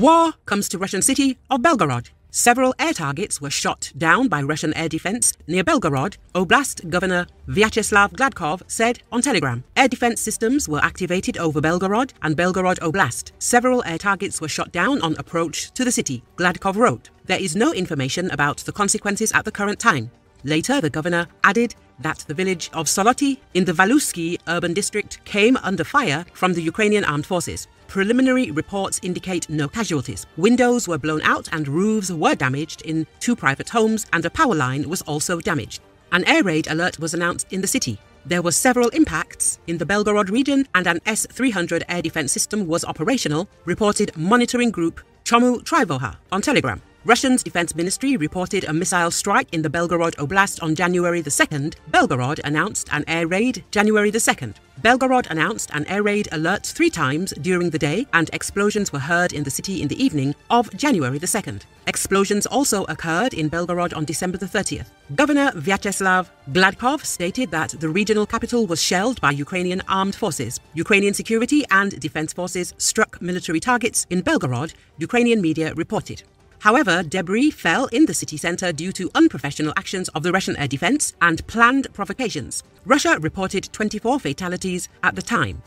War comes to Russian city of Belgorod. Several air targets were shot down by Russian air defense near Belgorod, Oblast Governor Vyacheslav Gladkov said on Telegram. Air defense systems were activated over Belgorod and Belgorod Oblast. Several air targets were shot down on approach to the city, Gladkov wrote. There is no information about the consequences at the current time. Later, the governor added that the village of Soloti in the Valuysky urban district came under fire from the Ukrainian armed forces. Preliminary reports indicate no casualties. Windows were blown out and roofs were damaged in two private homes and a power line was also damaged. An air raid alert was announced in the city. There were several impacts in the Belgorod region and an S-300 air defense system was operational, reported monitoring group Chomu Tryvoha on Telegram. Russian's defense ministry reported a missile strike in the Belgorod Oblast on January the 2nd. Belgorod announced an air raid January the 2nd. Belgorod announced an air raid alert three times during the day, and explosions were heard in the city in the evening of January the 2nd. Explosions also occurred in Belgorod on December the 30th. Governor Vyacheslav Gladkov stated that the regional capital was shelled by Ukrainian armed forces. Ukrainian security and defense forces struck military targets in Belgorod, Ukrainian media reported. However, debris fell in the city centre due to unprofessional actions of the Russian air defence and planned provocations. Russia reported 24 fatalities at the time.